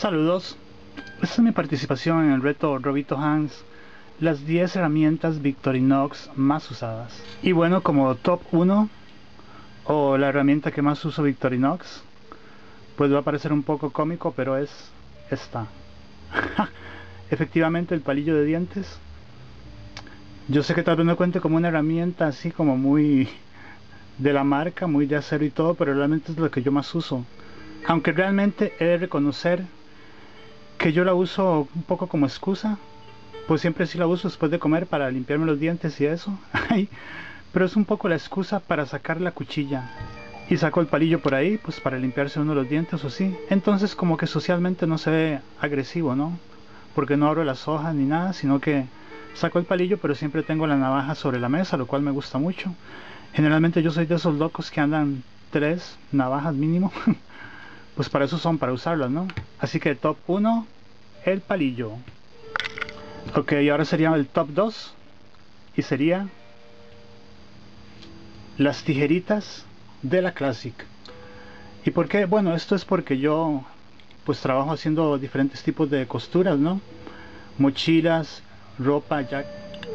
Saludos, esta es mi participación en el reto Robito Hands, las 10 herramientas Victorinox más usadas. Y bueno, como top 1, o la herramienta que más uso Victorinox, pues va a parecer un poco cómico, pero es esta. Efectivamente el palillo de dientes. Yo sé que tal vez no cuente como una herramienta así como muy de la marca, muy de acero y todo, pero realmente es lo que yo más uso. Aunque realmente he de reconocer que yo la uso un poco como excusa, pues siempre sí la uso después de comer para limpiarme los dientes y eso, pero es un poco la excusa para sacar la cuchilla y saco el palillo por ahí, pues para limpiarse uno los dientes o sí, entonces como que socialmente no se ve agresivo, ¿no? Porque no abro las hojas ni nada, sino que saco el palillo, pero siempre tengo la navaja sobre la mesa, lo cual me gusta mucho. Generalmente yo soy de esos locos que andan tres navajas mínimo. pues para eso son, para usarlas, ¿no? Así que top 1, el palillo. Ok, ahora sería el top 2 y sería las tijeritas de la Classic. ¿Y por qué? Bueno, esto es porque yo pues trabajo haciendo diferentes tipos de costuras, ¿no? Mochilas, ropa, ya.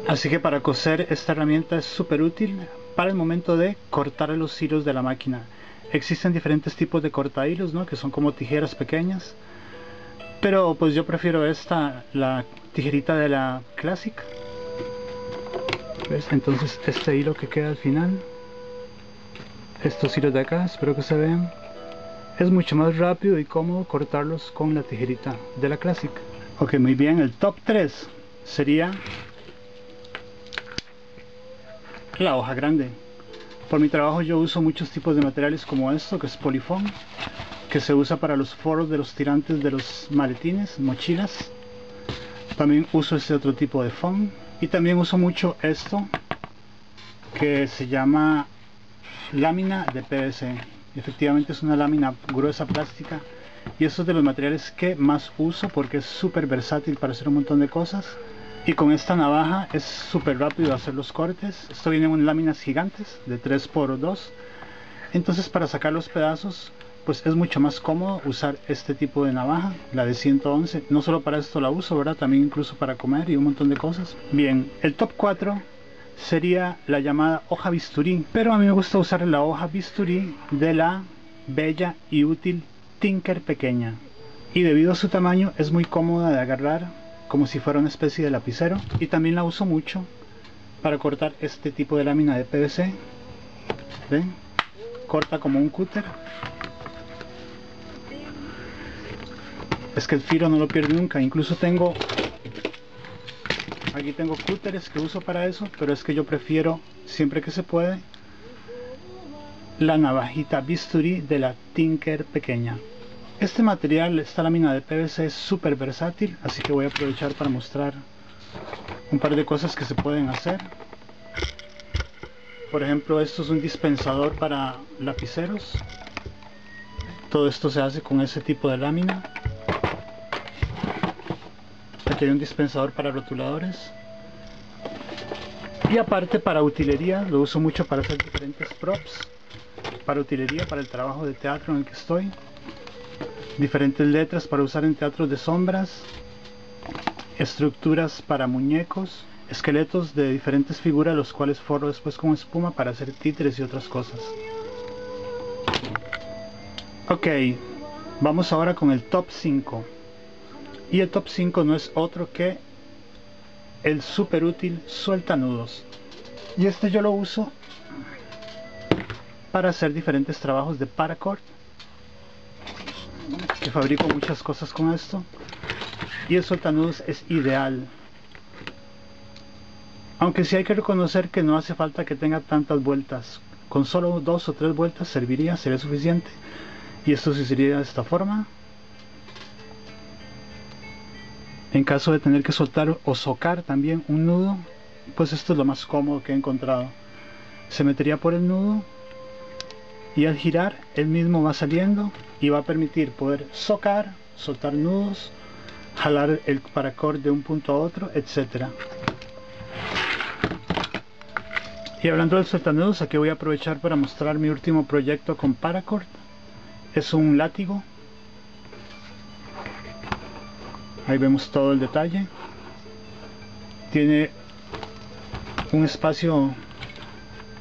Así que para coser esta herramienta es súper útil para el momento de cortar los hilos de la máquina. Existen diferentes tipos de corta hilos, ¿no? Que son como tijeras pequeñas. Pero pues yo prefiero esta, la tijerita de la Classic. ¿Ves? Entonces este hilo que queda al final. Estos hilos de acá, espero que se vean. Es mucho más rápido y cómodo cortarlos con la tijerita de la Classic. Ok, muy bien. El top 3 sería la hoja grande. Por mi trabajo yo uso muchos tipos de materiales como esto, que es polifón, que se usa para los foros de los tirantes de los maletines, mochilas. También uso este otro tipo de foam. Y también uso mucho esto, que se llama lámina de PVC. Efectivamente es una lámina gruesa plástica. Y eso es de los materiales que más uso porque es súper versátil para hacer un montón de cosas y con esta navaja es súper rápido hacer los cortes. Esto viene en láminas gigantes de 3 por 2 entonces para sacar los pedazos pues es mucho más cómodo usar este tipo de navaja la de 111 no solo para esto la uso verdad también incluso para comer y un montón de cosas. Bien el top 4 sería la llamada hoja bisturí. Pero a mí me gusta usar la hoja bisturí de la bella y útil Tinker pequeña. Y debido a su tamaño es muy cómoda de agarrar como si fuera una especie de lapicero y también la uso mucho para cortar este tipo de lámina de PVC ¿ven? corta como un cúter. Es que el filo no lo pierde nunca. Incluso tengo aquí tengo cúteres que uso para eso pero es que yo prefiero siempre que se puede la navajita bisturí de la Tinker pequeña este material, esta lámina de PVC es súper versátil, así que voy a aprovechar para mostrar un par de cosas que se pueden hacer. Por ejemplo, esto es un dispensador para lapiceros. Todo esto se hace con ese tipo de lámina. Aquí hay un dispensador para rotuladores. Y aparte para utilería, lo uso mucho para hacer diferentes props. Para utilería, para el trabajo de teatro en el que estoy diferentes letras para usar en teatros de sombras, estructuras para muñecos, esqueletos de diferentes figuras los cuales forro después con espuma para hacer títeres y otras cosas. Ok, vamos ahora con el top 5. Y el top 5 no es otro que el super útil suelta nudos. Y este yo lo uso para hacer diferentes trabajos de paracord que fabrico muchas cosas con esto. Y el soltanudos es ideal. Aunque sí hay que reconocer que no hace falta que tenga tantas vueltas. Con solo dos o tres vueltas serviría, sería suficiente. Y esto se sería de esta forma. En caso de tener que soltar o socar también un nudo pues esto es lo más cómodo que he encontrado. Se metería por el nudo y al girar el mismo va saliendo y va a permitir poder socar, soltar nudos, jalar el paracord de un punto a otro, etcétera. Y hablando del soltanudos, aquí voy a aprovechar para mostrar mi último proyecto con paracord. Es un látigo ahí vemos todo el detalle tiene un espacio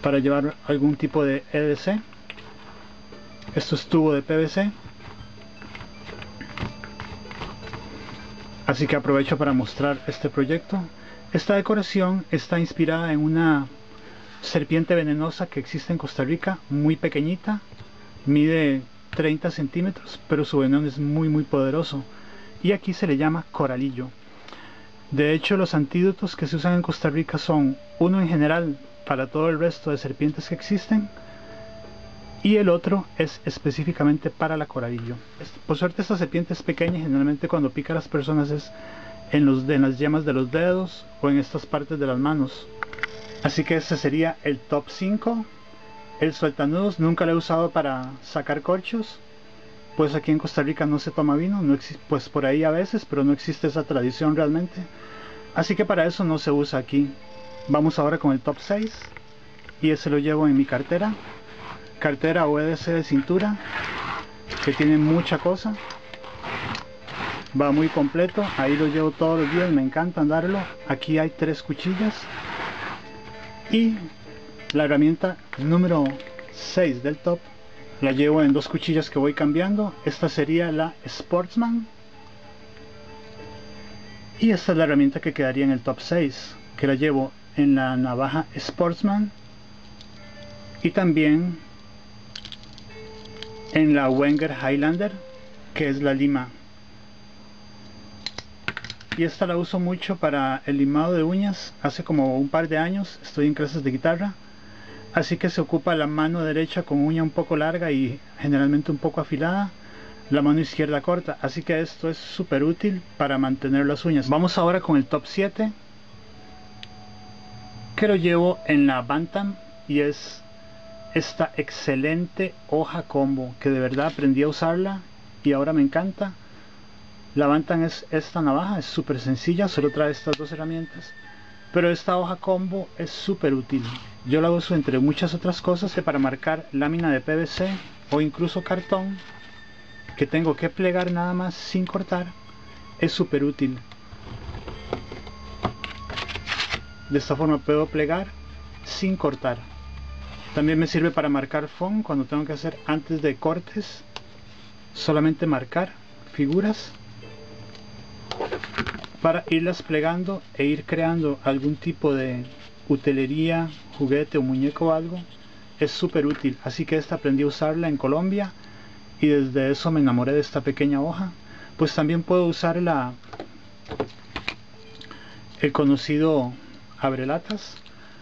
para llevar algún tipo de EDC esto es tubo de PVC así que aprovecho para mostrar este proyecto. Esta decoración está inspirada en una serpiente venenosa que existe en Costa Rica muy pequeñita mide 30 centímetros pero su veneno es muy muy poderoso. Y aquí se le llama coralillo. De hecho, los antídotos que se usan en Costa Rica son uno en general para todo el resto de serpientes que existen y el otro es específicamente para la coralillo. Por suerte esta serpiente es pequeña y generalmente cuando pica a las personas es en, las yemas de los dedos o en estas partes de las manos. Así que este sería el top 5. El sueltanudos nunca lo he usado para sacar corchos. Pues aquí en Costa Rica no se toma vino, no pues por ahí a veces, pero no existe esa tradición realmente. Así que para eso no se usa aquí. Vamos ahora con el top 6 y ese lo llevo en mi cartera. Cartera OEDC de cintura que tiene mucha cosa. Va muy completo, ahí lo llevo todos los días, me encanta andarlo. Aquí hay tres cuchillas y la herramienta número 6 del top la llevo en dos cuchillas que voy cambiando esta sería la Sportsman y esta es la herramienta que quedaría en el top 6 que la llevo en la navaja Sportsman y también en la Wenger Highlander que es la lima. Y esta la uso mucho para el limado de uñas. Hace como un par de años estoy en clases de guitarra. Así que se ocupa la mano derecha con uña un poco larga y generalmente un poco afilada la mano izquierda corta. Así que esto es súper útil para mantener las uñas. Vamos ahora con el top 7 que lo llevo en la Bantam y es esta excelente hoja combo que de verdad aprendí a usarla y ahora me encanta. La Bantam es esta navaja, es súper sencilla, solo trae estas dos herramientas pero esta hoja combo es súper útil. Yo la uso entre muchas otras cosas para marcar lámina de PVC o incluso cartón que tengo que plegar nada más sin cortar es súper útil. De esta forma puedo plegar sin cortar también me sirve para marcar font cuando tengo que hacer antes de cortes. Solamente marcar figuras para irlas plegando e ir creando algún tipo de utilería, juguete o muñeco o algo. Es súper útil. Así que esta aprendí a usarla en Colombia y desde eso me enamoré de esta pequeña hoja. Pues también puedo usar la el conocido abrelatas.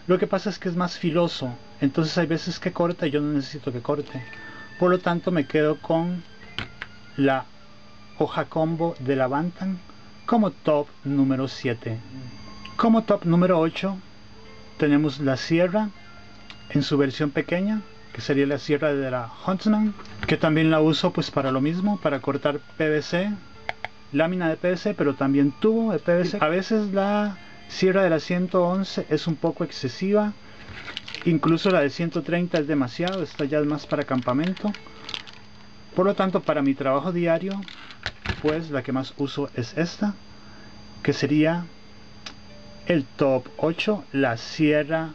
Lo que pasa es que es más filoso entonces hay veces que corta y yo no necesito que corte por lo tanto me quedo con la hoja combo de la Bantam como top número 7. Como top número 8 tenemos la sierra en su versión pequeña, que sería la sierra de la Huntsman, que también la uso pues para lo mismo, para cortar PVC, lámina de PVC, pero también tubo de PVC. A veces la sierra de la 111 es un poco excesiva, incluso la de 130 es demasiado, esta ya es más para campamento. Por lo tanto, para mi trabajo diario pues la que más uso es esta que sería el top 8 la sierra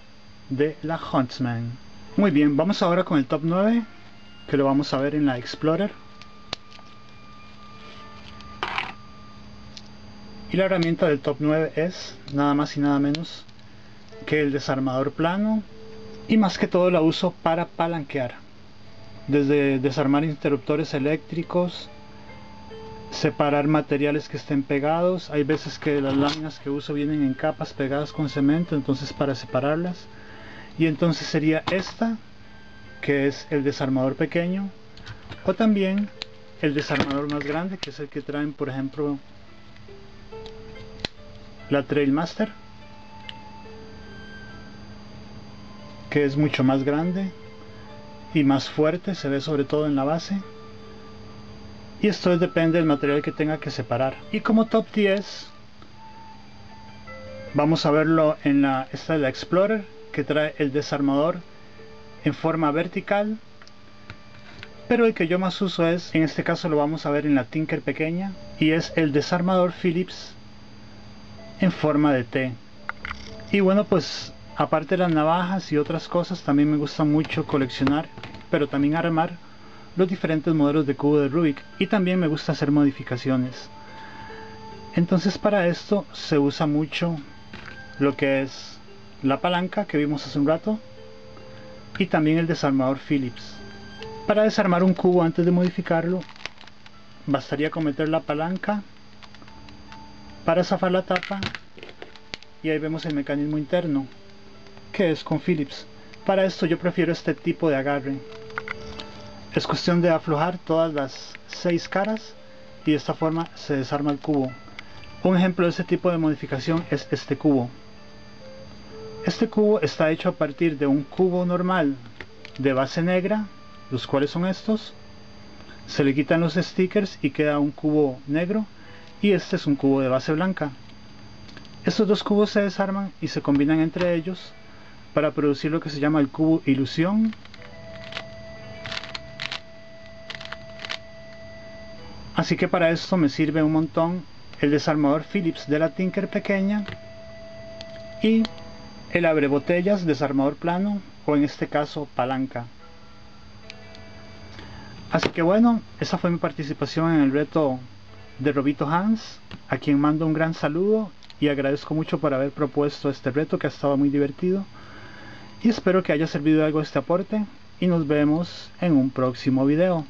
de la Huntsman. Muy bien vamos ahora con el top 9 que lo vamos a ver en la Explorer. Y la herramienta del top 9 es nada más y nada menos que el desarmador plano y más que todo la uso para palanquear. Desde desarmar interruptores eléctricos separar materiales que estén pegados. Hay veces que las láminas que uso vienen en capas pegadas con cemento entonces para separarlas. Y entonces sería esta que es el desarmador pequeño o también el desarmador más grande que es el que traen por ejemplo la Trailmaster que es mucho más grande y más fuerte se ve sobre todo en la base. Y esto depende del material que tenga que separar. Y como top 10 vamos a verlo en la esta de la Explorer que trae el desarmador en forma vertical. Pero el que yo más uso es, en este caso lo vamos a ver en la Tinker pequeña, y es el desarmador Phillips en forma de T. Y bueno, pues aparte de las navajas y otras cosas, también me gusta mucho coleccionar, pero también armar los diferentes modelos de cubo de Rubik y también me gusta hacer modificaciones. Entonces para esto se usa mucho lo que es la palanca que vimos hace un rato y también el desarmador Phillips. Para desarmar un cubo antes de modificarlo, bastaría con meter la palanca para zafar la tapa y ahí vemos el mecanismo interno que es con Phillips. Para esto yo prefiero este tipo de agarre. Es cuestión de aflojar todas las seis caras y de esta forma se desarma el cubo. Un ejemplo de este tipo de modificación es este cubo. Este cubo está hecho a partir de un cubo normal de base negra los cuales son estos se le quitan los stickers y queda un cubo negro y este es un cubo de base blanca estos dos cubos se desarman y se combinan entre ellos para producir lo que se llama el cubo ilusión. Así que para esto me sirve un montón el desarmador Phillips de la Tinker pequeña y el abre botellas desarmador plano o en este caso palanca. Así que bueno, esa fue mi participación en el reto de Robito Hans, a quien mando un gran saludo y agradezco mucho por haber propuesto este reto que ha estado muy divertido y espero que haya servido algo este aporte y nos vemos en un próximo video.